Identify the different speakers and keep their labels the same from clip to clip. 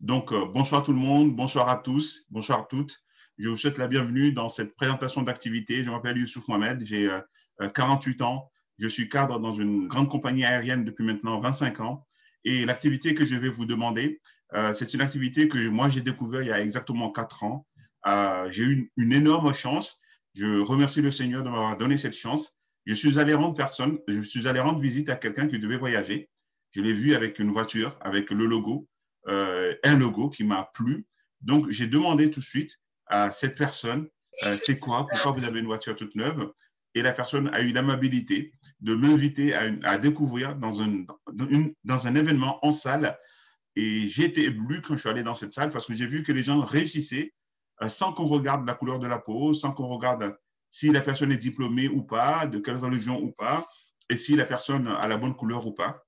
Speaker 1: Donc, euh, bonsoir tout le monde, bonsoir à tous, bonsoir à toutes. Je vous souhaite la bienvenue dans cette présentation d'activité. Je m'appelle Youssouf Mohamed, j'ai 48 ans. Je suis cadre dans une grande compagnie aérienne depuis maintenant 25 ans. Et l'activité que je vais vous demander, c'est une activité que moi j'ai découvert il y a exactement 4 ans. j'ai eu une, énorme chance. Je remercie le Seigneur de m'avoir donné cette chance. Je suis allé rendre visite à quelqu'un qui devait voyager. Je l'ai vu avec une voiture, avec le logo, euh, un logo qui m'a plu. Donc, j'ai demandé tout de suite à cette personne, euh, c'est quoi, pourquoi vous avez une voiture toute neuve? Et la personne a eu l'amabilité de m'inviter à, découvrir dans un, événement en salle. Et j'ai été ébloui quand je suis allé dans cette salle parce que j'ai vu que les gens réussissaient euh, sans qu'on regarde la couleur de la peau, sans qu'on regarde si la personne est diplômée ou pas, de quelle religion ou pas, et si la personne a la bonne couleur ou pas.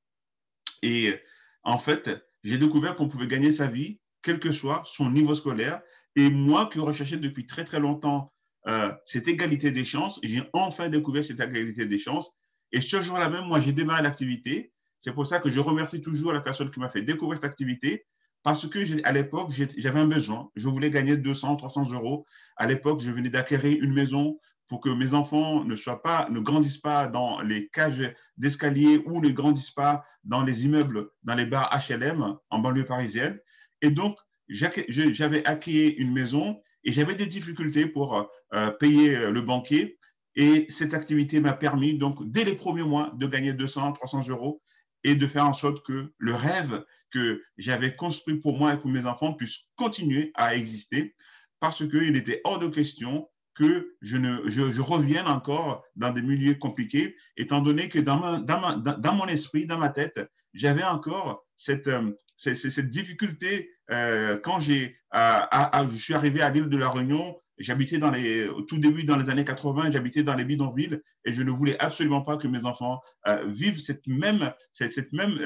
Speaker 1: Et en fait, j'ai découvert qu'on pouvait gagner sa vie, quel que soit son niveau scolaire. Et moi qui recherchais depuis très, très longtemps euh, cette égalité des chances, j'ai enfin découvert cette égalité des chances. Et ce jour-là même, moi, j'ai démarré l'activité. C'est pour ça que je remercie toujours la personne qui m'a fait découvrir cette activité. Parce que à l'époque, j'avais un besoin. Je voulais gagner 200, 300 euros. À l'époque, je venais d'acquérir une maison pour que mes enfants ne soient pas, ne grandissent pas dans les cages d'escalier ou ne grandissent pas dans les immeubles, dans les bars HLM en banlieue parisienne. Et donc, j'avais acquis une maison et j'avais des difficultés pour euh, payer le banquier. Et cette activité m'a permis, donc, dès les premiers mois, de gagner 200, 300 euros et de faire en sorte que le rêve que j'avais construit pour moi et pour mes enfants puisse continuer à exister parce qu'il était hors de question que je, ne, je, revienne encore dans des milieux compliqués, étant donné que dans, dans, dans, mon esprit, dans ma tête, j'avais encore cette, euh, cette, cette, difficulté euh, quand j'ai, je suis arrivé à l'île de la Réunion. J'habitais dans les, au tout début dans les années 80, j'habitais dans les bidonvilles et je ne voulais absolument pas que mes enfants euh, vivent cette même, cette, même,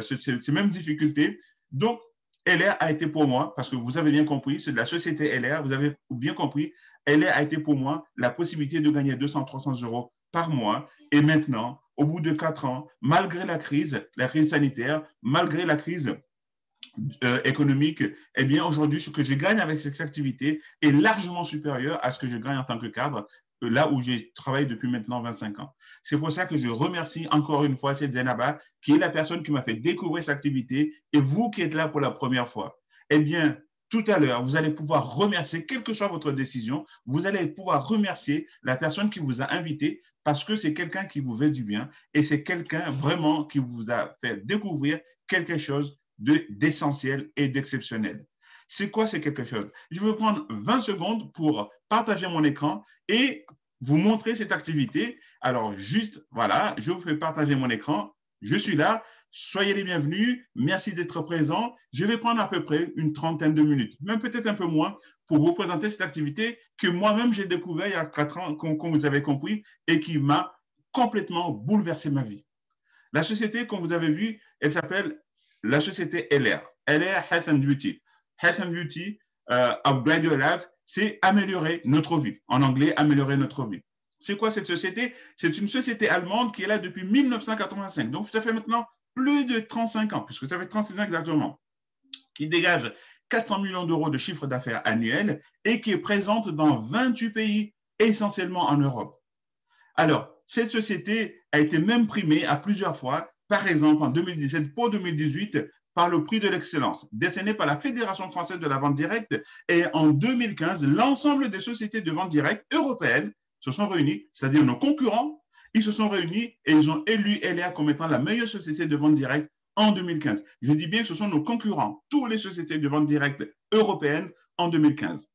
Speaker 1: ces mêmes difficultés. Donc, LR a été pour moi, parce que vous avez bien compris, c'est de la société LR, vous avez bien compris, LR a été pour moi la possibilité de gagner 200, 300 euros par mois. Et maintenant, au bout de quatre ans, malgré la crise, la crise sanitaire, malgré la crise euh, économique, eh bien, aujourd'hui, ce que je gagne avec cette activité est largement supérieur à ce que je gagne en tant que cadre là où j'ai travaillé depuis maintenant 25 ans. C'est pour ça que je remercie encore une fois cette Zenaba, qui est la personne qui m'a fait découvrir cette activité, et vous qui êtes là pour la première fois. Eh bien, tout à l'heure, vous allez pouvoir remercier, quelle que soit votre décision, vous allez pouvoir remercier la personne qui vous a invité parce que c'est quelqu'un qui vous veut du bien et c'est quelqu'un vraiment qui vous a fait découvrir quelque chose d'essentiel et d'exceptionnel. C'est quoi c'est quelque chose Je vais prendre 20 secondes pour partager mon écran et vous montrer cette activité. Alors, juste, voilà, je vous fais partager mon écran. Je suis là. Soyez les bienvenus. Merci d'être présents. Je vais prendre à peu près une trentaine de minutes, même peut-être un peu moins, pour vous présenter cette activité que moi-même j'ai découvert il y a quatre ans, comme, vous avez compris, et qui m'a complètement bouleversé ma vie. La société, comme vous avez vu, elle s'appelle la société LR, LR Health and Beauty. Health and Beauty, Upgrade Your Life, c'est améliorer notre vie. En anglais, améliorer notre vie. C'est quoi cette société? C'est une société allemande qui est là depuis 1985. Donc, ça fait maintenant plus de 35 ans, puisque ça fait 36 ans exactement, qui dégage 400 millions d'euros de chiffre d'affaires annuel et qui est présente dans 28 pays, essentiellement en Europe. Alors, cette société a été même primée à plusieurs fois, par exemple en 2017 pour 2018 par le prix de l'excellence, décerné par la Fédération française de la vente directe. Et en 2015, l'ensemble des sociétés de vente directe européennes se sont réunies, c'est-à-dire nos concurrents, ils se sont réunis et ils ont élu LR comme étant la meilleure société de vente directe en 2015. Je dis bien que ce sont nos concurrents, toutes les sociétés de vente directe européennes en 2015.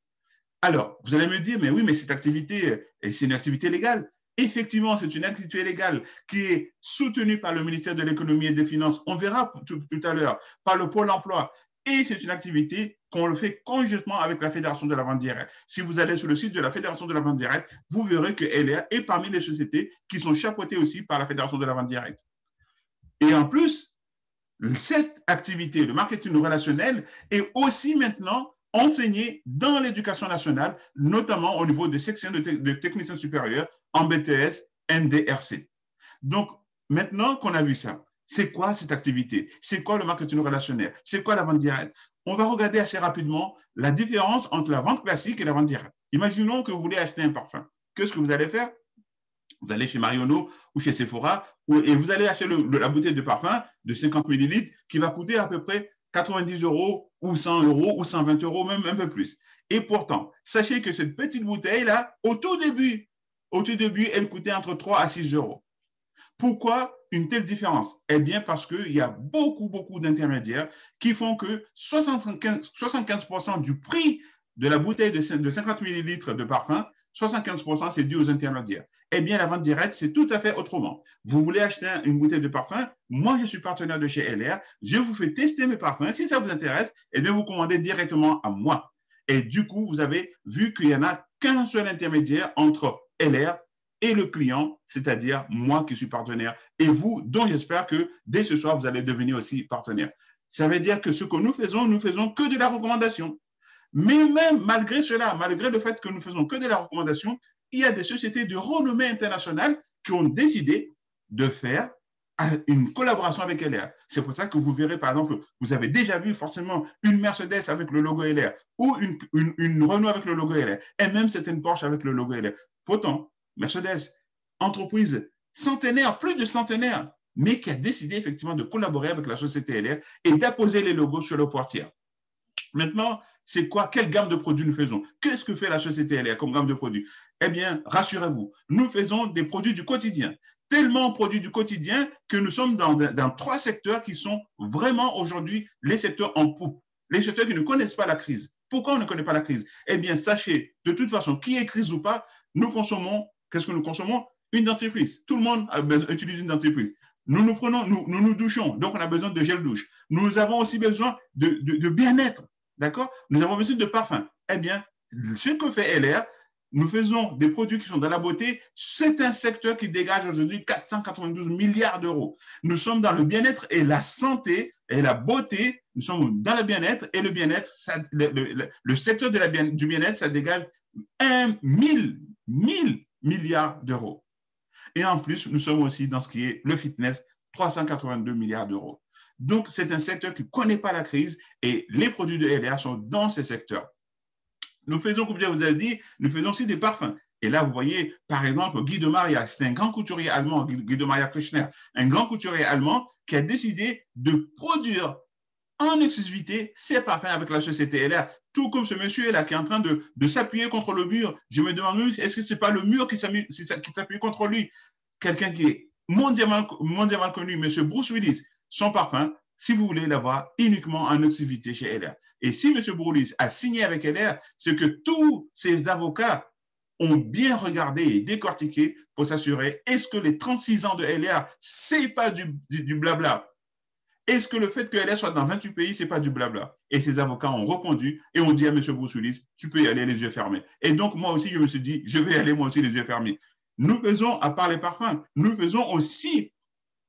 Speaker 1: Alors, vous allez me dire, mais oui, mais cette activité, c'est une activité légale. Effectivement, c'est une activité légale qui est soutenue par le ministère de l'économie et des finances. On verra tout, à l'heure par le pôle emploi. Et c'est une activité qu'on le fait conjointement avec la Fédération de la vente directe. Si vous allez sur le site de la Fédération de la vente directe, vous verrez que LR est parmi les sociétés qui sont chapeautées aussi par la Fédération de la vente directe. Et en plus, cette activité, le marketing relationnel, est aussi maintenant enseigné dans l'éducation nationale, notamment au niveau des sections de, techniciens supérieurs en BTS, NDRC. Donc, maintenant qu'on a vu ça, c'est quoi cette activité? C'est quoi le marketing relationnel? C'est quoi la vente directe? On va regarder assez rapidement la différence entre la vente classique et la vente directe. Imaginons que vous voulez acheter un parfum. Qu'est-ce que vous allez faire? Vous allez chez Marionneau ou chez Sephora et vous allez acheter la bouteille de parfum de 50 millilitres qui va coûter à peu près 90 euros ou 100 euros ou 120 euros, même un peu plus. Et pourtant, sachez que cette petite bouteille-là, au tout début, au tout début, elle coûtait entre 3 à 6 euros. Pourquoi une telle différence? Eh bien, parce qu'il y a beaucoup, beaucoup d'intermédiaires qui font que 75%, 75 du prix de la bouteille de 50 millilitres de parfum, 75% c'est dû aux intermédiaires. Eh bien, la vente directe, c'est tout à fait autrement. Vous voulez acheter une bouteille de parfum Moi, je suis partenaire de chez LR. Je vous fais tester mes parfums. Si ça vous intéresse, eh bien, vous commandez directement à moi. Et du coup, vous avez vu qu'il n'y en a qu'un seul intermédiaire entre LR et le client, c'est-à-dire moi qui suis partenaire, et vous, dont j'espère que dès ce soir, vous allez devenir aussi partenaire. Ça veut dire que ce que nous faisons, nous faisons que de la recommandation. Mais même malgré cela, malgré le fait que nous faisons que de la recommandation, il y a des sociétés de renommée internationale qui ont décidé de faire une collaboration avec LR. C'est pour ça que vous verrez, par exemple, vous avez déjà vu forcément une Mercedes avec le logo LR ou une Renault avec le logo LR et même certaines Porsche avec le logo LR. Pourtant, Mercedes, entreprise centenaire, plus de centenaire, mais qui a décidé effectivement de collaborer avec la société LR et d'apposer les logos sur le portière. Maintenant, c'est quoi Quelle gamme de produits nous faisons? Qu'est-ce que fait la société LR comme gamme de produits? Eh bien, rassurez-vous, nous faisons des produits du quotidien. Tellement produits du quotidien que nous sommes dans, trois secteurs qui sont vraiment aujourd'hui les secteurs en poupe, les secteurs qui ne connaissent pas la crise. Pourquoi on ne connaît pas la crise? Eh bien, sachez, de toute façon, qui est crise ou pas, nous consommons Qu'est-ce que nous consommons? Une dentifrice. Tout le monde utilise une dentifrice. Nous nous prenons, nous, nous, douchons, donc on a besoin de gel douche. Nous avons aussi besoin de, bien-être, d'accord? Nous avons besoin de parfum. Eh bien, ce que fait LR, nous faisons des produits qui sont dans la beauté. C'est un secteur qui dégage aujourd'hui 492 milliards d'euros. Nous sommes dans le bien-être et la santé et la beauté. Nous sommes dans le bien-être et le bien-être, le, secteur du bien-être, ça dégage 1 1000, 1000 milliards d'euros. Et en plus, nous sommes aussi dans ce qui est le fitness, 382 milliards d'euros. Donc, c'est un secteur qui ne connaît pas la crise et les produits de LR sont dans ces secteurs. Nous faisons, comme je vous ai dit, nous faisons aussi des parfums. Et là, vous voyez, par exemple, Guy de Maria, c'est un grand couturier allemand, Guy de Maria Kirchner, un grand couturier allemand qui a décidé de produire en exclusivité ses parfums avec la société LR tout comme ce monsieur-là qui est en train de, s'appuyer contre le mur. Je me demande, est-ce que ce n'est pas le mur qui s'appuie contre lui? Quelqu'un qui est mondialement, mondialement connu, monsieur Bruce Willis, son parfum, si vous voulez l'avoir uniquement en exclusivité chez LR. Et si Bruce Willis a signé avec LR, c'est que tous ses avocats ont bien regardé et décortiqué pour s'assurer est-ce que les 36 ans de LR, c'est pas du, blabla? Est-ce que le fait qu'elle soit dans 28 pays, ce n'est pas du blabla? Et ses avocats ont répondu et ont dit à M. Boussoulis, tu peux y aller les yeux fermés. Et donc, moi aussi, je me suis dit, je vais y aller moi aussi les yeux fermés. Nous faisons, à part les parfums, nous faisons aussi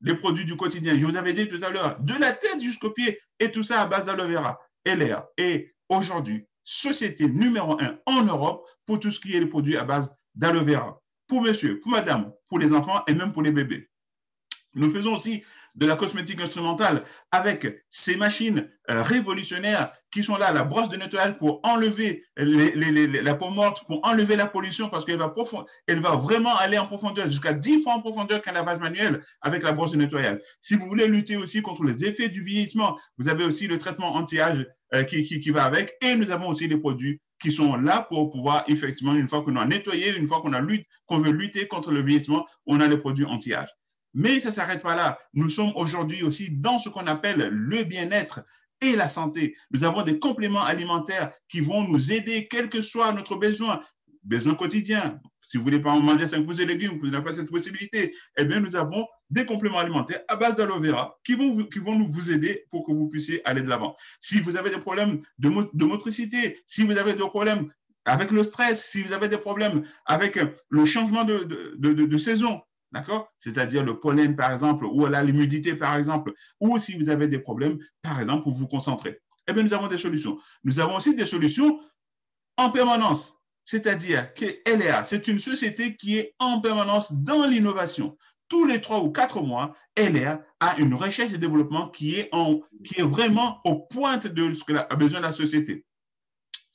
Speaker 1: des produits du quotidien. Je vous avais dit tout à l'heure, de la tête jusqu'au pied, et tout ça à base d'aloe vera. LR est aujourd'hui société numéro un en Europe pour tout ce qui est les produits à base d'aloe vera. Pour monsieur, pour madame, pour les enfants et même pour les bébés. Nous faisons aussi de la cosmétique instrumentale avec ces machines euh, révolutionnaires qui sont là, la brosse de nettoyage pour enlever la peau morte, pour enlever la pollution, parce qu'elle va, elle va vraiment aller en profondeur, jusqu'à 10 fois en profondeur qu'un lavage manuel avec la brosse de nettoyage. Si vous voulez lutter aussi contre les effets du vieillissement, vous avez aussi le traitement anti-âge euh, qui, qui, qui va avec, et nous avons aussi des produits qui sont là pour pouvoir, effectivement, une fois qu'on a nettoyé, une fois qu'on a lutte, qu'on veut lutter contre le vieillissement, on a les produits anti-âge. Mais ça ne s'arrête pas là. Nous sommes aujourd'hui aussi dans ce qu'on appelle le bien-être et la santé. Nous avons des compléments alimentaires qui vont nous aider, quel que soit notre besoin, besoin quotidien. Si vous voulez pas manger 5 fruits et légumes, vous n'avez pas cette possibilité, eh bien, nous avons des compléments alimentaires à base d'aloe vera qui vont, qui vont nous vous aider pour que vous puissiez aller de l'avant. Si vous avez des problèmes de, motricité, si vous avez des problèmes avec le stress, si vous avez des problèmes avec le changement de saison, D'accord? C'est-à-dire le pollen, par exemple, ou l'humidité, par exemple, ou si vous avez des problèmes, par exemple, pour vous concentrer. Eh bien, nous avons des solutions. Nous avons aussi des solutions en permanence. C'est-à-dire que LRA, c'est une société qui est en permanence dans l'innovation. Tous les trois ou quatre mois, LR a une recherche et développement qui est, vraiment au pointe de ce que a besoin la société.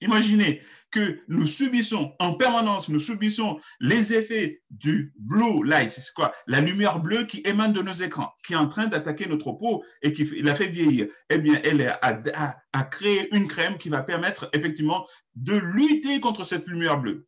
Speaker 1: Imaginez que nous subissons en permanence, nous subissons les effets du blue light, c'est quoi? La lumière bleue qui émane de nos écrans, qui est en train d'attaquer notre peau et qui la fait vieillir. Eh bien, elle a, créé une crème qui va permettre effectivement de lutter contre cette lumière bleue.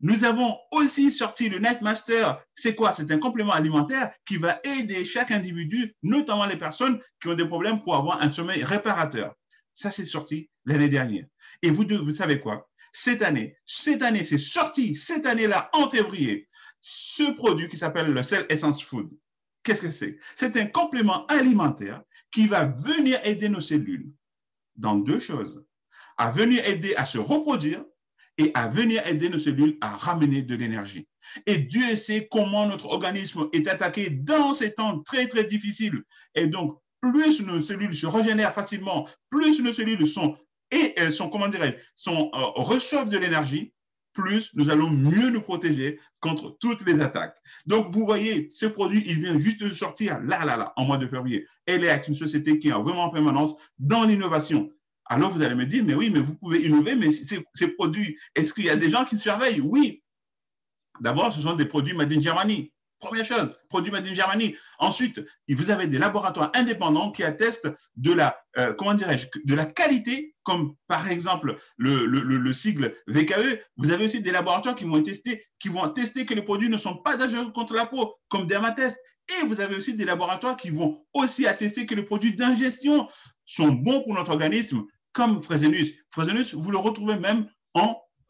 Speaker 1: Nous avons aussi sorti le Nightmaster. C'est quoi? C'est un complément alimentaire qui va aider chaque individu, notamment les personnes qui ont des problèmes pour avoir un sommeil réparateur. Ça, c'est sorti l'année dernière. Et vous, vous savez quoi? Cette année, cette année, c'est sorti, cette année-là, en février, ce produit qui s'appelle le Cell Essence Food. Qu'est-ce que c'est? C'est un complément alimentaire qui va venir aider nos cellules dans deux choses. À venir aider à se reproduire et à venir aider nos cellules à ramener de l'énergie. Et Dieu sait comment notre organisme est attaqué dans ces temps très, très difficiles. Et donc, plus nos cellules se régénèrent facilement, plus nos cellules sont et elles sont, comment dirais sont, euh, reçoivent de l'énergie, plus nous allons mieux nous protéger contre toutes les attaques. Donc, vous voyez, ce produit, il vient juste de sortir là, là, là, en mois de février. Elle est une société qui est vraiment en permanence dans l'innovation. Alors, vous allez me dire, mais oui, mais vous pouvez innover, mais ces, ces produits, est-ce qu'il y a des gens qui surveillent? Oui. D'abord, ce sont des produits made in Germany. Première chose, produit made in Germany. Ensuite, vous avez des laboratoires indépendants qui attestent de la, euh, comment dirais-je, de la qualité, comme par exemple le, le, le, sigle VKE. Vous avez aussi des laboratoires qui vont tester, qui vont tester que les produits ne sont pas dangereux contre la peau, comme Dermatest. Et vous avez aussi des laboratoires qui vont aussi attester que les produits d'ingestion sont bons pour notre organisme, comme Fresenius. Fresenius, vous le retrouvez même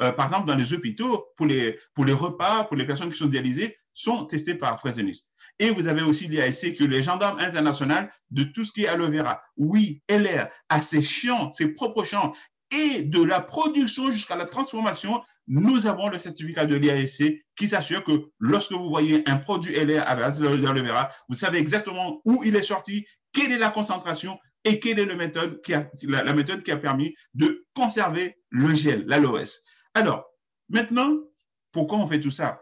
Speaker 1: euh, par exemple, dans les hôpitaux, pour les, pour les repas, pour les personnes qui sont dialysées, sont testés par Fresenius. Et vous avez aussi l'IASC, que les gendarmes internationaux de tout ce qui est aloe vera. Oui, LR a ses champs, ses propres champs, et de la production jusqu'à la transformation, nous avons le certificat de l'IASC qui s'assure que lorsque vous voyez un produit LR à base d'aloe vera, vous savez exactement où il est sorti, quelle est la concentration et quelle est la méthode qui a, la méthode qui a permis de conserver le gel, l'aloès. Alors, maintenant, pourquoi on fait tout ça?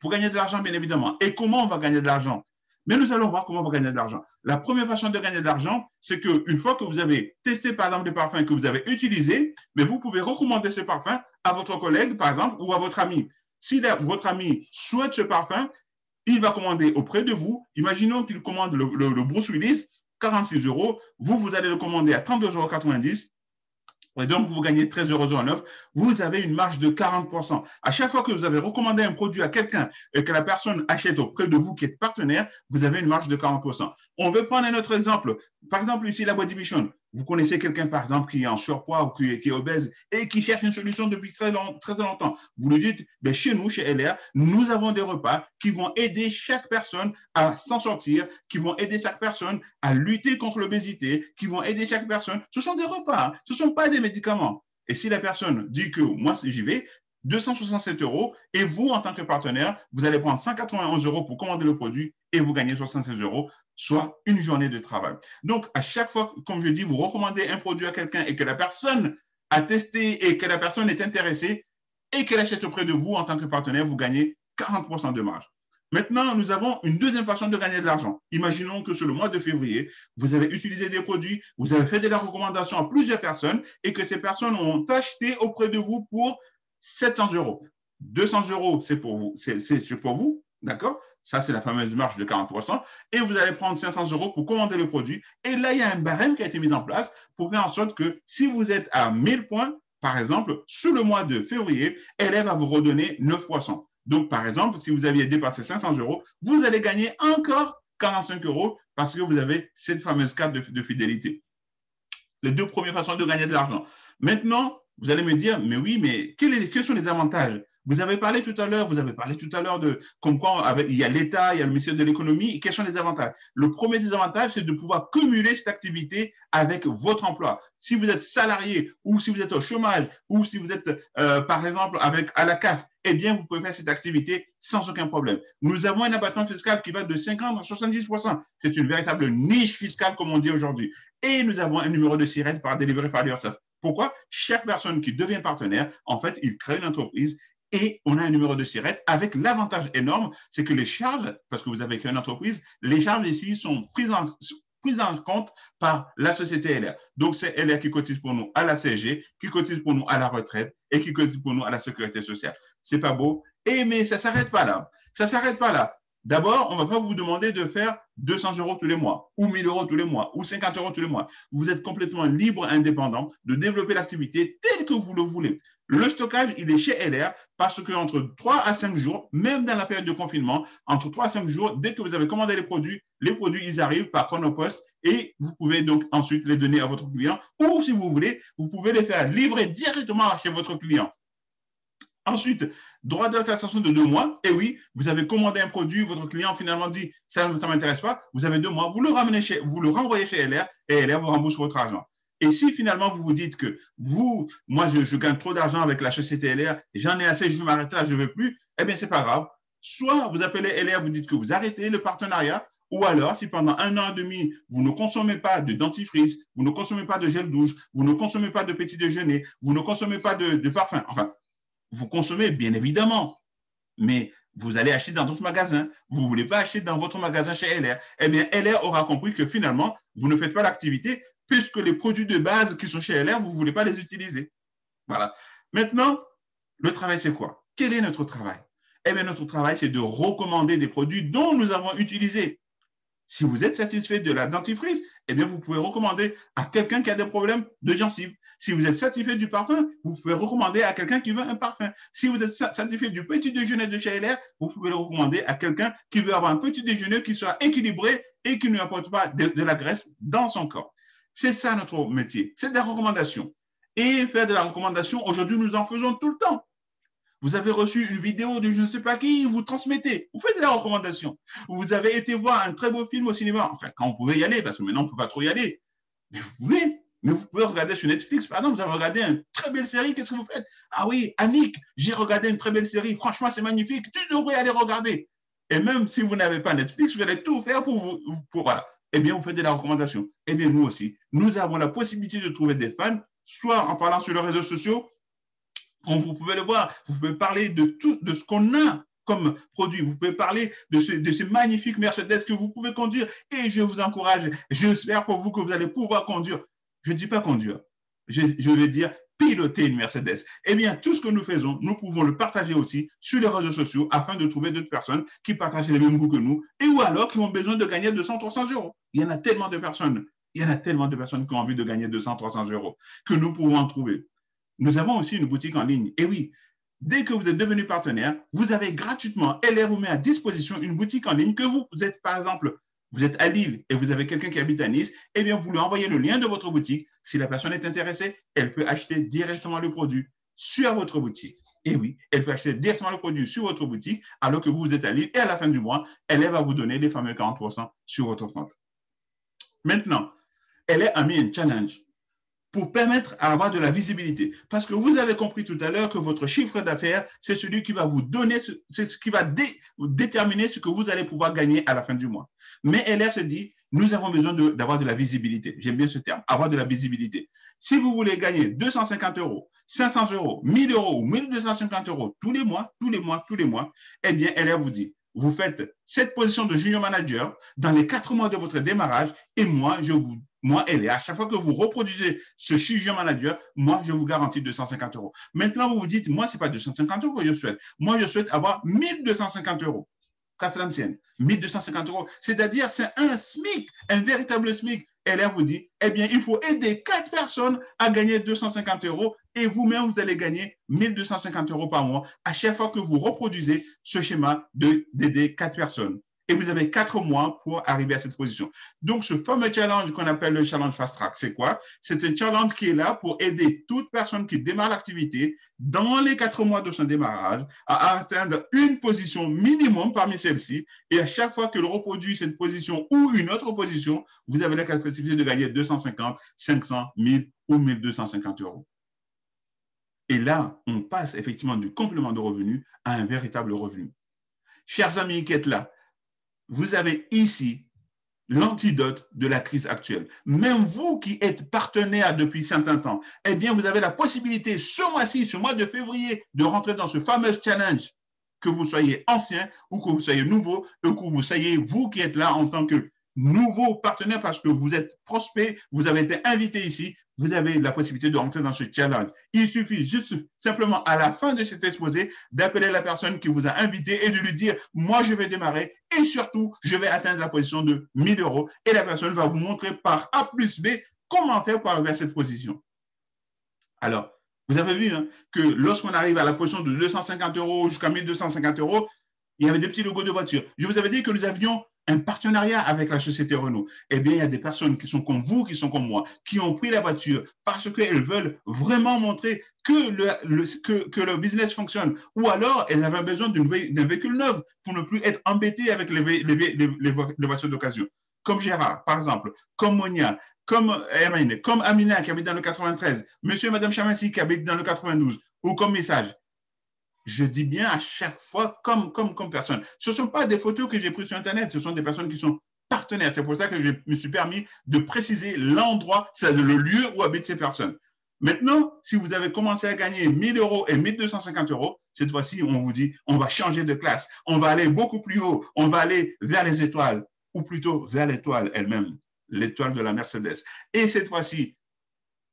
Speaker 1: Pour gagner de l'argent, bien évidemment. Et comment on va gagner de l'argent? Mais nous allons voir comment on va gagner de l'argent. La première façon de gagner de l'argent, c'est qu'une fois que vous avez testé, par exemple, des parfums que vous avez utilisés, mais vous pouvez recommander ce parfum à votre collègue, par exemple, ou à votre ami. Si votre ami souhaite ce parfum, il va commander auprès de vous. Imaginons qu'il commande le, le, Bruce Willis, 46 euros. Vous, vous allez le commander à 32,90 euros et donc vous gagnez 13,09 euros, vous avez une marge de 40%. À chaque fois que vous avez recommandé un produit à quelqu'un et que la personne achète auprès de vous qui est partenaire, vous avez une marge de 40%. On veut prendre un autre exemple. Par exemple, ici, la Body Mission. Vous connaissez quelqu'un, par exemple, qui est en surpoids ou qui est, obèse et qui cherche une solution depuis très, longtemps. Vous lui dites, ben, chez nous, chez LR, nous avons des repas qui vont aider chaque personne à s'en sortir, qui vont aider chaque personne à lutter contre l'obésité, qui vont aider chaque personne. Ce sont des repas, hein. ce ne sont pas des médicaments. Et si la personne dit que moi, j'y vais, 267 euros et vous, en tant que partenaire, vous allez prendre 191 euros pour commander le produit et vous gagnez 76 euros soit une journée de travail. Donc, à chaque fois, comme je dis, vous recommandez un produit à quelqu'un et que la personne a testé et que la personne est intéressée et qu'elle achète auprès de vous en tant que partenaire, vous gagnez 40% de marge. Maintenant, nous avons une deuxième façon de gagner de l'argent. Imaginons que sur le mois de février, vous avez utilisé des produits, vous avez fait de la recommandation à plusieurs personnes et que ces personnes ont acheté auprès de vous pour 700 euros. 200 euros, c'est pour vous, c'est pour vous, d'accord? Ça, c'est la fameuse marge de 40%. Et vous allez prendre 500 euros pour commander le produit. Et là, il y a un barème qui a été mis en place pour faire en sorte que si vous êtes à 1000 points, par exemple, sur le mois de février, elle va vous redonner 9%. Donc, par exemple, si vous aviez dépassé 500 euros, vous allez gagner encore 45 euros parce que vous avez cette fameuse carte de, fidélité. Les deux premières façons de gagner de l'argent. Maintenant, vous allez me dire, mais oui, mais quels sont les avantages? Vous avez parlé tout à l'heure, vous avez parlé tout à l'heure de comme quoi avec, il y a l'État, il y a le ministère de l'économie. Quels sont les avantages? Le premier des avantages, c'est de pouvoir cumuler cette activité avec votre emploi. Si vous êtes salarié ou si vous êtes au chômage ou si vous êtes, euh, par exemple, avec à la CAF, eh bien, vous pouvez faire cette activité sans aucun problème. Nous avons un abattement fiscal qui va de 50 à 70% C'est une véritable niche fiscale, comme on dit aujourd'hui. Et nous avons un numéro de sirène par délivré par l'URSSAF. Pourquoi? Chaque personne qui devient partenaire, en fait, il crée une entreprise et on a un numéro de SIRET avec l'avantage énorme, c'est que les charges, parce que vous avez créé une entreprise, les charges ici sont prises en, compte par la société LR. Donc, c'est LR qui cotise pour nous à la CG, qui cotise pour nous à la retraite et qui cotise pour nous à la sécurité sociale. C'est pas beau. Et mais ça s'arrête pas là. Ça s'arrête pas là. D'abord, on ne va pas vous demander de faire 200 euros tous les mois, ou 1000 euros tous les mois, ou 50 euros tous les mois. Vous êtes complètement libre, indépendant de développer l'activité telle que vous le voulez. Le stockage, il est chez LR parce qu'entre 3 à 5 jours, même dans la période de confinement, entre 3 à 5 jours, dès que vous avez commandé les produits, les produits, ils arrivent par Chronopost et vous pouvez donc ensuite les donner à votre client ou si vous voulez, vous pouvez les faire livrer directement chez votre client. Ensuite, droit d'adaptation de deux mois. Et oui, vous avez commandé un produit, votre client finalement dit ça ne m'intéresse pas. Vous avez deux mois, vous le ramenez chez, vous le renvoyez chez LR et LR vous rembourse votre argent. Et si finalement vous vous dites que vous, moi je, gagne trop d'argent avec la société LR, j'en ai assez, je vais m'arrêter là, je ne veux plus, eh bien c'est pas grave. Soit vous appelez LR, vous dites que vous arrêtez le partenariat, ou alors, si pendant un an et demi, vous ne consommez pas de dentifrice, vous ne consommez pas de gel douche, vous ne consommez pas de petit déjeuner, vous ne consommez pas de, de parfum, enfin, vous consommez, bien évidemment, mais vous allez acheter dans d'autres magasins. Vous ne voulez pas acheter dans votre magasin chez LR. Eh bien, LR aura compris que finalement, vous ne faites pas l'activité puisque les produits de base qui sont chez LR, vous ne voulez pas les utiliser. Voilà. Maintenant, le travail, c'est quoi? Quel est notre travail? Eh bien, notre travail, c'est de recommander des produits dont nous avons utilisé. Si vous êtes satisfait de la dentifrice, eh bien, vous pouvez recommander à quelqu'un qui a des problèmes de gencives. Si vous êtes satisfait du parfum, vous pouvez recommander à quelqu'un qui veut un parfum. Si vous êtes satisfait du petit déjeuner de chez LR, vous pouvez le recommander à quelqu'un qui veut avoir un petit déjeuner qui soit équilibré et qui ne apporte pas de la graisse dans son corps. C'est ça notre métier, c'est de la recommandation. Et faire de la recommandation, aujourd'hui, nous en faisons tout le temps. Vous avez reçu une vidéo de je ne sais pas qui, vous transmettez. Vous faites de la recommandation. Vous avez été voir un très beau film au cinéma. Enfin, quand on pouvait y aller, parce que maintenant, on ne peut pas trop y aller. Mais vous pouvez. Mais vous pouvez regarder sur Netflix, par exemple, vous avez regardé une très belle série, qu'est-ce que vous faites? Ah oui, Annick, j'ai regardé une très belle série, franchement, c'est magnifique, tu devrais aller regarder. Et même si vous n'avez pas Netflix, vous allez tout faire pour vous. Pour, voilà. Eh bien, vous faites de la recommandation. Eh bien, nous aussi, nous avons la possibilité de trouver des fans, soit en parlant sur les réseaux sociaux, vous pouvez le voir, vous pouvez parler de tout, de ce qu'on a comme produit. Vous pouvez parler de, ce, de ces magnifiques Mercedes que vous pouvez conduire. Et je vous encourage, j'espère pour vous que vous allez pouvoir conduire. Je ne dis pas conduire, je, je vais dire piloter une Mercedes. Eh bien, tout ce que nous faisons, nous pouvons le partager aussi sur les réseaux sociaux afin de trouver d'autres personnes qui partagent les mêmes goûts que nous et ou alors qui ont besoin de gagner 200, 300 euros. Il y en a tellement de personnes. Il y en a tellement de personnes qui ont envie de gagner 200, 300 euros que nous pouvons en trouver. Nous avons aussi une boutique en ligne. Et oui, dès que vous êtes devenu partenaire, vous avez gratuitement, LR vous met à disposition une boutique en ligne que vous, vous êtes, par exemple, vous êtes à Lille et vous avez quelqu'un qui habite à Nice, eh bien, vous lui envoyez le lien de votre boutique. Si la personne est intéressée, elle peut acheter directement le produit sur votre boutique. Et oui, elle peut acheter directement le produit sur votre boutique alors que vous, êtes à Lille et à la fin du mois, elle va vous donner les fameux 40% sur votre compte. Maintenant, elle a mis un challenge pour permettre à avoir de la visibilité. Parce que vous avez compris tout à l'heure que votre chiffre d'affaires, c'est celui qui va vous donner, c'est ce qui va déterminer ce que vous allez pouvoir gagner à la fin du mois. Mais LR se dit, nous avons besoin d'avoir de, la visibilité. J'aime bien ce terme, avoir de la visibilité. Si vous voulez gagner 250 euros, 500 euros, 1000 euros ou 1250 euros tous les mois, tous les mois, tous les mois, eh bien, LR vous dit, vous faites cette position de junior manager dans les quatre mois de votre démarrage et moi, je vous moi, elle est. À chaque fois que vous reproduisez ce junior manager, moi, je vous garantis 250 euros. Maintenant, vous vous dites, moi, c'est pas 250 euros que je souhaite. Moi, je souhaite avoir 1250 euros. 1250 euros. C'est-à-dire, c'est un SMIC, un véritable SMIC. Et là, vous dit, eh bien, il faut aider quatre personnes à gagner 250 euros et vous-même, vous allez gagner 1250 euros par mois à chaque fois que vous reproduisez ce schéma d'aider quatre personnes et vous avez quatre mois pour arriver à cette position. Donc, ce fameux challenge qu'on appelle le challenge fast track, c'est quoi? C'est un challenge qui est là pour aider toute personne qui démarre l'activité dans les quatre mois de son démarrage à atteindre une position minimum parmi celles-ci. Et à chaque fois qu'elle reproduit cette position ou une autre position, vous avez la capacité de gagner 250, 500, 1000 ou 1250 euros. Et là, on passe effectivement du complément de revenu à un véritable revenu. Chers amis qui êtes là, vous avez ici l'antidote de la crise actuelle. Même vous qui êtes partenaire depuis un certain temps, eh bien, vous avez la possibilité ce mois-ci, ce mois de février, de rentrer dans ce fameux challenge, que vous soyez ancien ou que vous soyez nouveau, ou que vous soyez vous qui êtes là en tant que nouveau partenaire parce que vous êtes prospect, vous avez été invité ici, vous avez la possibilité de rentrer dans ce challenge. Il suffit juste simplement à la fin de cet exposé d'appeler la personne qui vous a invité et de lui dire, moi je vais démarrer et surtout je vais atteindre la position de 1000 euros et la personne va vous montrer par A plus B comment faire pour arriver à cette position. Alors, vous avez vu hein, que lorsqu'on arrive à la position de 250 euros jusqu'à 1250 euros, il y avait des petits logos de voiture. Je vous avais dit que nous avions un partenariat avec la société Renault, eh bien, il y a des personnes qui sont comme vous, qui sont comme moi, qui ont pris la voiture parce qu'elles veulent vraiment montrer que le, que, que, le business fonctionne. Ou alors, elles avaient besoin d'un véhicule neuf pour ne plus être embêtées avec les, les, les, voitures d'occasion. Comme Gérard, par exemple, comme Monia, comme Hermine, comme Amina qui habite dans le 93, monsieur et madame Chamassi qui habite dans le 92, ou comme Message je dis bien à chaque fois comme, comme, comme personne. Ce ne sont pas des photos que j'ai prises sur Internet, ce sont des personnes qui sont partenaires. C'est pour ça que je me suis permis de préciser l'endroit, c'est le lieu où habitent ces personnes. Maintenant, si vous avez commencé à gagner 1000 euros et 1250 euros, cette fois-ci, on vous dit, on va changer de classe, on va aller beaucoup plus haut, on va aller vers les étoiles, ou plutôt vers l'étoile elle-même, l'étoile de la Mercedes. Et cette fois-ci,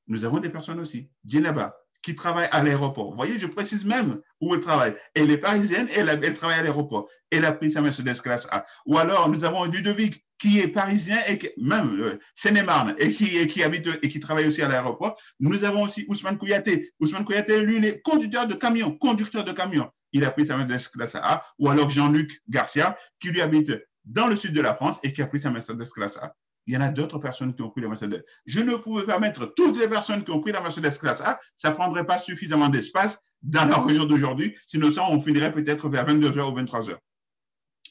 Speaker 1: nous avons des personnes aussi. Djenaba, qui travaille à l'aéroport. Vous voyez, je précise même où elle travaille. Elle est parisienne elle, elle travaille à l'aéroport. Elle a pris sa Mercedes classe A. Ou alors, nous avons Ludovic qui est parisien et qui, même euh, Seine-et-Marne et qui, et qui habite et qui travaille aussi à l'aéroport. Nous avons aussi Ousmane Kouyaté. Ousmane Kouyaté, lui, il est conducteur de camion, conducteur de camion. Il a pris sa Mercedes classe A. Ou alors Jean-Luc Garcia qui lui habite dans le sud de la France et qui a pris sa Mercedes classe A il y en a d'autres personnes qui ont pris la Mercedes. Je ne pouvais pas mettre toutes les personnes qui ont pris la Mercedes classe A, ça ne prendrait pas suffisamment d'espace dans la réunion d'aujourd'hui, sinon on finirait peut-être vers 22h ou 23h.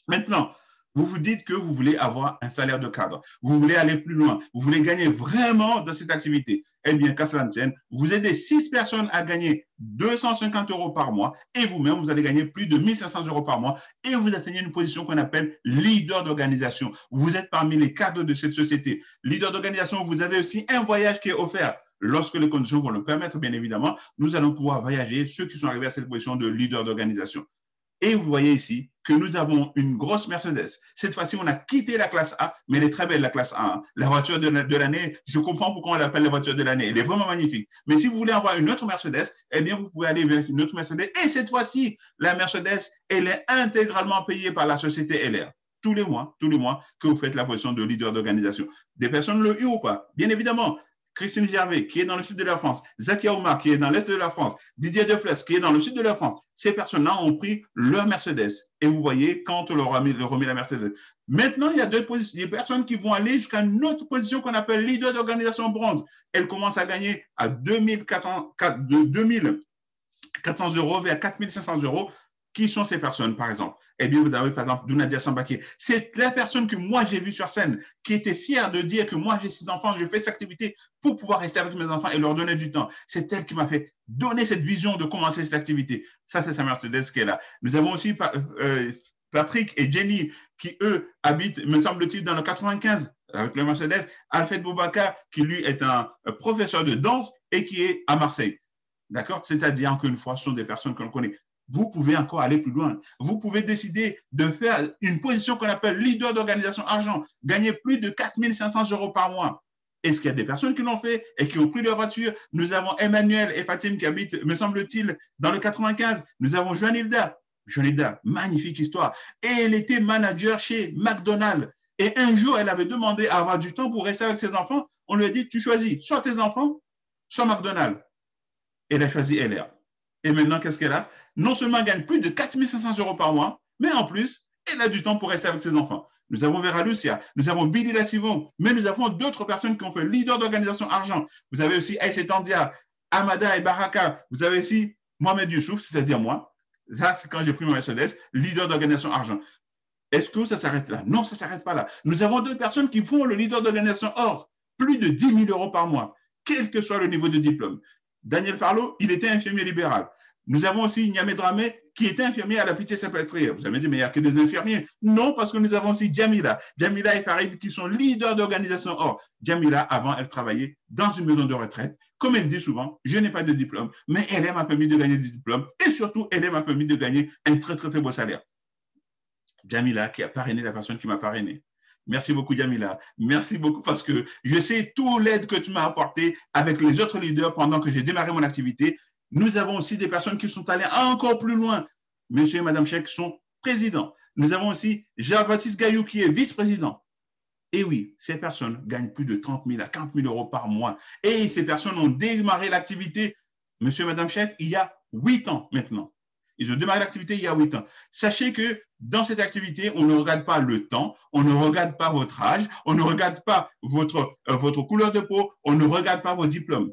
Speaker 1: Maintenant, vous vous dites que vous voulez avoir un salaire de cadre, vous voulez aller plus loin, vous voulez gagner vraiment dans cette activité. Eh bien, qu'à cela tienne, vous aidez six personnes à gagner 250 euros par mois et vous-même, vous allez gagner plus de 1500 euros par mois et vous atteignez une position qu'on appelle leader d'organisation. Vous êtes parmi les cadres de cette société. Leader d'organisation, vous avez aussi un voyage qui est offert. Lorsque les conditions vont le permettre, bien évidemment, nous allons pouvoir voyager, ceux qui sont arrivés à cette position de leader d'organisation. Et vous voyez ici que nous avons une grosse Mercedes. Cette fois-ci, on a quitté la classe A, mais elle est très belle, la classe A. Hein. La voiture de, l'année, je comprends pourquoi on l'appelle la voiture de l'année. Elle est vraiment magnifique. Mais si vous voulez avoir une autre Mercedes, eh bien, vous pouvez aller vers une autre Mercedes. Et cette fois-ci, la Mercedes, elle est intégralement payée par la société LR. Tous les mois, tous les mois, que vous faites la position de leader d'organisation. Des personnes le eu ou pas? Bien évidemment, Christine Gervais, qui est dans le sud de la France, Zakia Oumar, qui est dans l'est de la France, Didier Defles, qui est dans le sud de la France, ces personnes-là ont pris leur Mercedes. Et vous voyez, quand on leur a mis, remis la Mercedes. Maintenant, il y a deux des personnes qui vont aller jusqu'à une autre position qu'on appelle leader d'organisation bronze. Elles commencent à gagner à 2400, 2400 euros vers 4500 euros qui sont ces personnes, par exemple? Eh bien, vous avez, par exemple, Dounadia Sambaki. C'est la personne que moi, j'ai vue sur scène, qui était fière de dire que moi, j'ai six enfants, je fais cette activité pour pouvoir rester avec mes enfants et leur donner du temps. C'est elle qui m'a fait donner cette vision de commencer cette activité. Ça, c'est sa Mercedes qui est là. Nous avons aussi euh, Patrick et Jenny, qui, eux, habitent, me semble-t-il, dans le 95 avec le Mercedes. Alfred Boubacar, qui, lui, est un professeur de danse et qui est à Marseille. D'accord? C'est-à-dire, encore une fois, ce sont des personnes que l'on connaît vous pouvez encore aller plus loin. Vous pouvez décider de faire une position qu'on appelle leader d'organisation argent, gagner plus de 4500 euros par mois. Est-ce qu'il y a des personnes qui l'ont fait et qui ont pris leur voiture? Nous avons Emmanuel et Fatine qui habitent, me semble-t-il, dans le 95. Nous avons Joanilda. Joanilda, magnifique histoire. Et elle était manager chez McDonald's. Et un jour, elle avait demandé à avoir du temps pour rester avec ses enfants. On lui a dit, tu choisis soit tes enfants, soit McDonald's. Elle a choisi LR. Et maintenant, qu'est-ce qu'elle a? Non seulement elle gagne plus de 4500 euros par mois, mais en plus, elle a du temps pour rester avec ses enfants. Nous avons Vera Lucia, nous avons Billy Lassivon, mais nous avons d'autres personnes qui ont fait leader d'organisation argent. Vous avez aussi Aïssé Tandia, Amada et Baraka. Vous avez aussi Mohamed Youssouf, c'est-à-dire moi. Ça, c'est quand j'ai pris mon Mercedes, leader d'organisation argent. Est-ce que ça s'arrête là? Non, ça ne s'arrête pas là. Nous avons deux personnes qui font le leader d'organisation or, plus de 10 000 euros par mois, quel que soit le niveau de diplôme. Daniel Farlot, il était infirmier libéral. Nous avons aussi Niamé Dramé, qui était infirmier à la Pitié Salpêtrière. Vous avez dit, mais il n'y a que des infirmiers. Non, parce que nous avons aussi Jamila. Jamila et Farid, qui sont leaders d'organisation. Or, Jamila, avant, elle travaillait dans une maison de retraite. Comme elle dit souvent, je n'ai pas de diplôme, mais elle m'a permis de gagner des diplômes. Et surtout, elle m'a permis de gagner un très, très, très beau salaire. Jamila, qui a parrainé la personne qui m'a parrainé. Merci beaucoup, Jamila. Merci beaucoup parce que je sais toute l'aide que tu m'as apportée avec les autres leaders pendant que j'ai démarré mon activité. Nous avons aussi des personnes qui sont allées encore plus loin. Monsieur et Madame Cheikh sont présidents. Nous avons aussi Jean-Baptiste Gaillou qui est vice-président. Et oui, ces personnes gagnent plus de 30 000 à 40 000 euros par mois. Et ces personnes ont démarré l'activité, monsieur et Madame Cheikh, il y a huit ans maintenant. Ils ont démarré l'activité il y a huit ans. Sachez que dans cette activité, on ne regarde pas le temps, on ne regarde pas votre âge, on ne regarde pas votre, euh, couleur de peau, on ne regarde pas vos diplômes.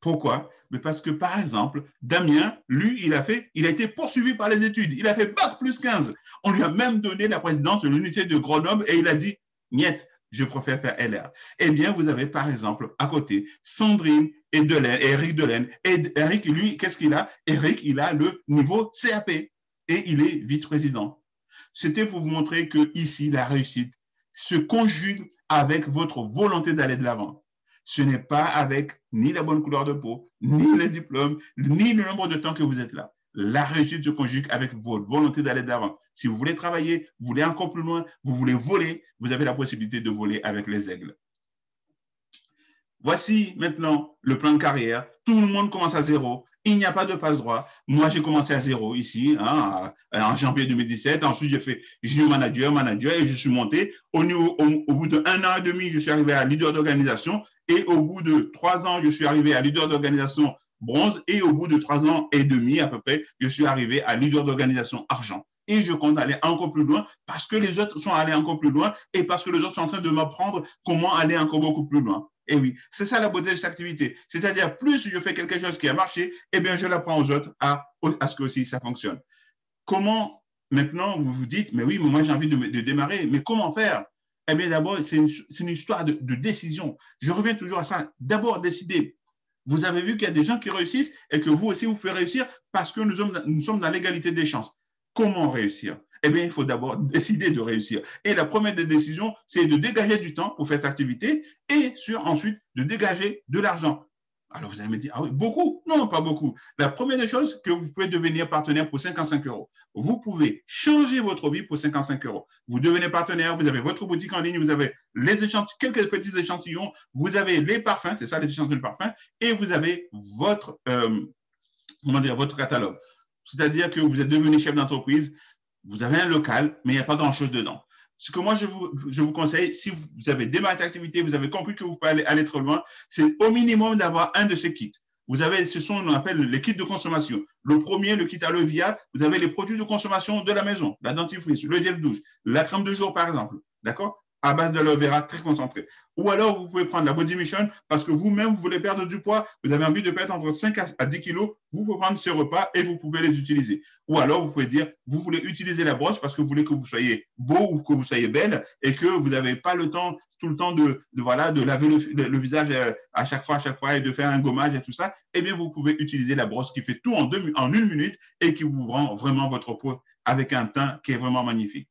Speaker 1: Pourquoi? Parce que, par exemple, Damien, lui, il a fait, il a été poursuivi par les études. Il a fait Bac plus 15. On lui a même donné la présidence de l'unité de Grenoble et il a dit, niet, je préfère faire LR. Eh bien, vous avez, par exemple, à côté, Sandrine et Eric Delaine. Et Eric, lui, qu'est-ce qu'il a? Eric, il a le niveau CAP et il est vice-président. C'était pour vous montrer que ici, la réussite se conjugue avec votre volonté d'aller de l'avant. Ce n'est pas avec ni la bonne couleur de peau, ni le diplôme, ni le nombre de temps que vous êtes là. La réussite se conjugue avec votre volonté d'aller de l'avant. Si vous voulez travailler, vous voulez encore plus loin, vous voulez voler, vous avez la possibilité de voler avec les aigles. Voici maintenant le plan de carrière. Tout le monde commence à zéro. Il n'y a pas de passe droit. Moi, j'ai commencé à zéro ici, hein, en janvier 2017. Ensuite, j'ai fait junior manager, manager, et je suis monté. Au, niveau, au, bout d'un an et demi, je suis arrivé à leader d'organisation. Et au bout de trois ans, je suis arrivé à leader d'organisation bronze. Et au bout de trois ans et demi, à peu près, je suis arrivé à leader d'organisation argent et je compte aller encore plus loin parce que les autres sont allés encore plus loin et parce que les autres sont en train de m'apprendre comment aller encore beaucoup plus loin. Et oui, c'est ça la beauté de cette activité. C'est-à-dire, plus je fais quelque chose qui a marché, eh bien, je l'apprends aux autres à, ce que aussi ça fonctionne. Comment maintenant vous vous dites, mais oui, moi j'ai envie de, démarrer, mais comment faire? Eh bien, d'abord, c'est une, histoire de, décision. Je reviens toujours à ça. D'abord, décider. Vous avez vu qu'il y a des gens qui réussissent et que vous aussi, vous pouvez réussir parce que nous sommes dans l'égalité des chances. Comment réussir? Eh bien, il faut d'abord décider de réussir. Et la première des décisions, c'est de dégager du temps pour faire cette activité et sur, ensuite de dégager de l'argent. Alors vous allez me dire, ah oui, beaucoup? Non, pas beaucoup. La première des choses, que vous pouvez devenir partenaire pour 55 euros. Vous pouvez changer votre vie pour 55 euros. Vous devenez partenaire, vous avez votre boutique en ligne, vous avez les échantillons, quelques petits échantillons, vous avez les parfums, c'est ça les échantillons de parfums, et vous avez votre, euh, comment dire, votre catalogue. C'est-à-dire que vous êtes devenu chef d'entreprise, vous avez un local, mais il n'y a pas grand-chose dedans. Ce que moi, je vous, je vous conseille, si vous avez démarré cette activité, vous avez compris que vous pouvez aller, trop loin, c'est au minimum d'avoir un de ces kits. Vous avez, ce sont, on appelle les kits de consommation. Le premier, le kit à Levia, vous avez les produits de consommation de la maison, la dentifrice, le gel douche, la crème de jour, par exemple. D'accord? À base de l'aloe très concentré. Ou alors, vous pouvez prendre la Body Mission parce que vous-même, vous voulez perdre du poids, vous avez envie de perdre entre 5 à 10 kilos, vous pouvez prendre ces repas et vous pouvez les utiliser. Ou alors, vous pouvez dire, vous voulez utiliser la brosse parce que vous voulez que vous soyez beau ou que vous soyez belle et que vous n'avez pas le temps, tout le temps de, voilà, de laver le, visage euh, à chaque fois, à chaque fois et de faire un gommage et tout ça. Eh bien, vous pouvez utiliser la brosse qui fait tout en, deux, en une minute et qui vous rend vraiment votre peau avec un teint qui est vraiment magnifique.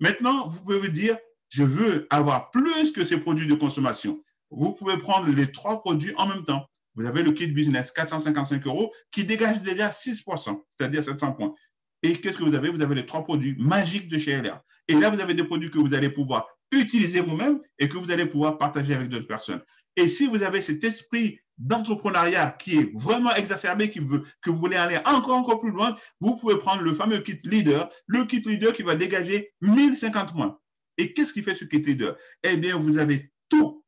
Speaker 1: Maintenant, vous pouvez vous dire, je veux avoir plus que ces produits de consommation. Vous pouvez prendre les trois produits en même temps. Vous avez le kit business 455 euros qui dégage déjà 6%, c'est-à-dire 700 points. Et qu'est-ce que vous avez? Vous avez les trois produits magiques de chez LR. Et là, vous avez des produits que vous allez pouvoir utiliser vous-même et que vous allez pouvoir partager avec d'autres personnes. Et si vous avez cet esprit d'entrepreneuriat qui est vraiment exacerbé, qui veut, que vous voulez aller encore, encore plus loin, vous pouvez prendre le fameux kit leader, le kit leader qui va dégager 1050 points. Et qu'est-ce qui fait ce kit leader Eh bien, vous avez tous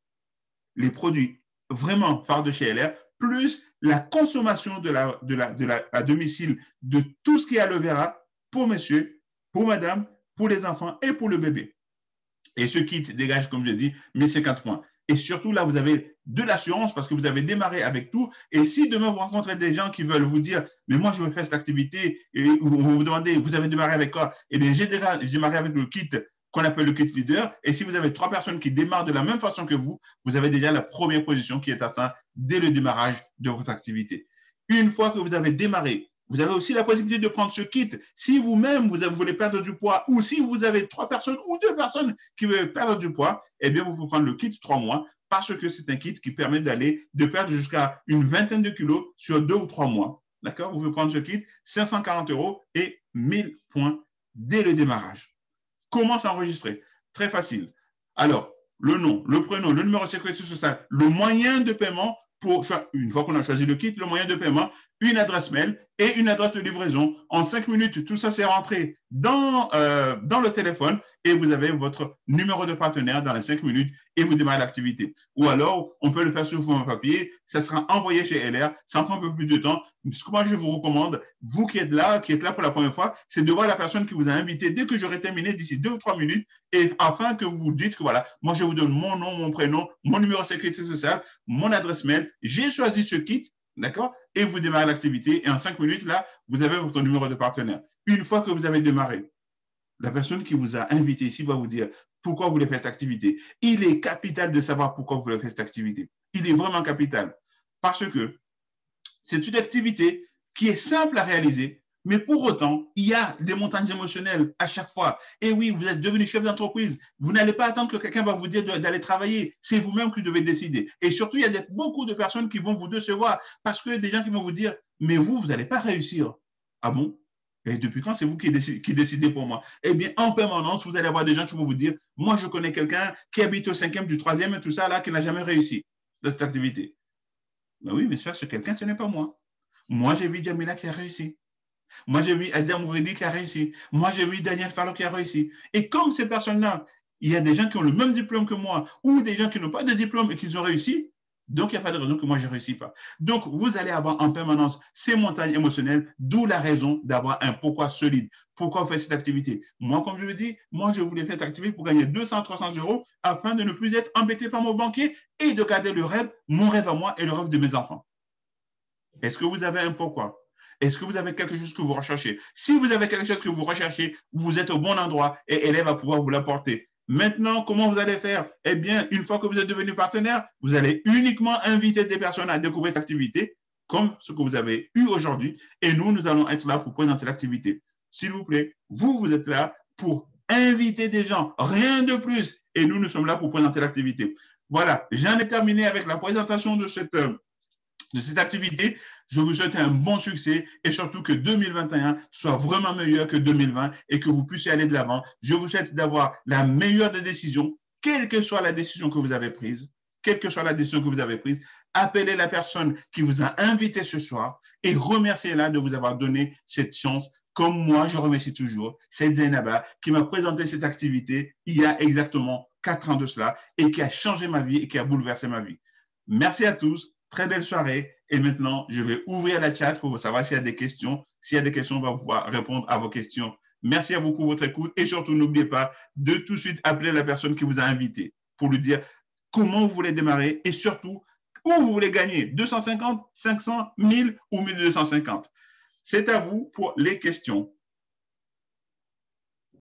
Speaker 1: les produits vraiment phares de chez LR, plus la consommation de la, de la, de la, à domicile de tout ce qui est aloe vera pour monsieur, pour madame, pour les enfants et pour le bébé. Et ce kit dégage, comme je dis, 1050 points. Et surtout, là, vous avez de l'assurance parce que vous avez démarré avec tout. Et si demain, vous rencontrez des gens qui veulent vous dire, mais moi, je veux faire cette activité, et vous vous demandez, vous avez démarré avec quoi? Eh bien, j'ai démarré avec le kit qu'on appelle le kit leader. Et si vous avez trois personnes qui démarrent de la même façon que vous, vous avez déjà la première position qui est atteinte dès le démarrage de votre activité. Une fois que vous avez démarré, vous avez aussi la possibilité de prendre ce kit. Si vous-même, vous, voulez perdre du poids ou si vous avez trois personnes ou deux personnes qui veulent perdre du poids, eh bien, vous pouvez prendre le kit trois mois parce que c'est un kit qui permet d'aller, de perdre jusqu'à une vingtaine de kilos sur deux ou trois mois. D'accord? Vous pouvez prendre ce kit, 540 euros et 1000 points dès le démarrage. Comment s'enregistrer Très facile. Alors, le nom, le prénom, le numéro de sécurité sociale, le moyen de paiement pour, une fois qu'on a choisi le kit, le moyen de paiement, une adresse mail et une adresse de livraison. En cinq minutes, tout ça s'est rentré dans, euh, dans le téléphone et vous avez votre numéro de partenaire dans les cinq minutes et vous démarrez l'activité. Ou alors, on peut le faire sur format papier, ça sera envoyé chez LR, ça prend un peu plus de temps. Ce que moi, je vous recommande, vous qui êtes là, qui êtes là pour la première fois, c'est de voir la personne qui vous a invité dès que j'aurai terminé d'ici deux ou trois minutes et afin que vous vous dites que voilà, moi, je vous donne mon nom, mon prénom, mon numéro de sécurité sociale, mon adresse mail, j'ai choisi ce kit, D'accord? Et vous démarrez l'activité et en cinq minutes, là, vous avez votre numéro de partenaire. Une fois que vous avez démarré, la personne qui vous a invité ici va vous dire pourquoi vous voulez faire cette activité. Il est capital de savoir pourquoi vous voulez faire cette activité. Il est vraiment capital. Parce que c'est une activité qui est simple à réaliser, mais pour autant, il y a des montagnes émotionnelles à chaque fois. Et oui, vous êtes devenu chef d'entreprise. Vous n'allez pas attendre que quelqu'un va vous dire d'aller travailler. C'est vous-même qui devez décider. Et surtout, il y a beaucoup de personnes qui vont vous décevoir parce que des gens qui vont vous dire, mais vous, vous n'allez pas réussir. Ah bon? Et depuis quand c'est vous qui, décidez, pour moi? Eh bien, en permanence, vous allez avoir des gens qui vont vous dire, moi, je connais quelqu'un qui habite au cinquième, du troisième tout ça, là, qui n'a jamais réussi dans cette activité. Mais oui, mais ça, ce quelqu'un, ce n'est pas moi. Moi, j'ai vu Jamila qui a réussi. Moi, j'ai vu Adam Mouridi qui a réussi. Moi, j'ai vu Daniel Fallo qui a réussi. Et comme ces personnes-là, il y a des gens qui ont le même diplôme que moi ou des gens qui n'ont pas de diplôme et qui ont réussi, donc il n'y a pas de raison que moi je ne réussis pas. Donc, vous allez avoir en permanence ces montagnes émotionnelles, d'où la raison d'avoir un pourquoi solide. Pourquoi faire cette activité? Moi, comme je vous dis, moi, je voulais faire cette activité pour gagner 200, 300 euros afin de ne plus être embêté par mon banquier et de garder le rêve, mon rêve à moi et le rêve de mes enfants. Est-ce que vous avez un pourquoi? Est-ce que vous avez quelque chose que vous recherchez? Si vous avez quelque chose que vous recherchez, vous êtes au bon endroit et elle va pouvoir vous l'apporter. Maintenant, comment vous allez faire? Eh bien, une fois que vous êtes devenu partenaire, vous allez uniquement inviter des personnes à découvrir cette activité, comme ce que vous avez eu aujourd'hui, et nous, nous allons être là pour présenter l'activité. S'il vous plaît, vous, vous êtes là pour inviter des gens, rien de plus, et nous, nous sommes là pour présenter l'activité. Voilà, j'en ai terminé avec la présentation de cette, euh, de cette activité. Je vous souhaite un bon succès et surtout que 2021 soit vraiment meilleur que 2020 et que vous puissiez aller de l'avant. Je vous souhaite d'avoir la meilleure des décisions, quelle que soit la décision que vous avez prise. Quelle que soit la décision que vous avez prise, appelez la personne qui vous a invité ce soir et remerciez-la de vous avoir donné cette chance comme moi, je remercie toujours cette Zainaba qui m'a présenté cette activité il y a exactement quatre ans de cela et qui a changé ma vie et qui a bouleversé ma vie. Merci à tous. Très belle soirée. Et maintenant, je vais ouvrir la chat pour savoir s'il y a des questions. S'il y a des questions, on va pouvoir répondre à vos questions. Merci à vous pour votre écoute. Et surtout, n'oubliez pas de tout de suite appeler la personne qui vous a invité pour lui dire comment vous voulez démarrer et surtout où vous voulez gagner 250, 500, 1000 ou 1250. C'est à vous pour les questions.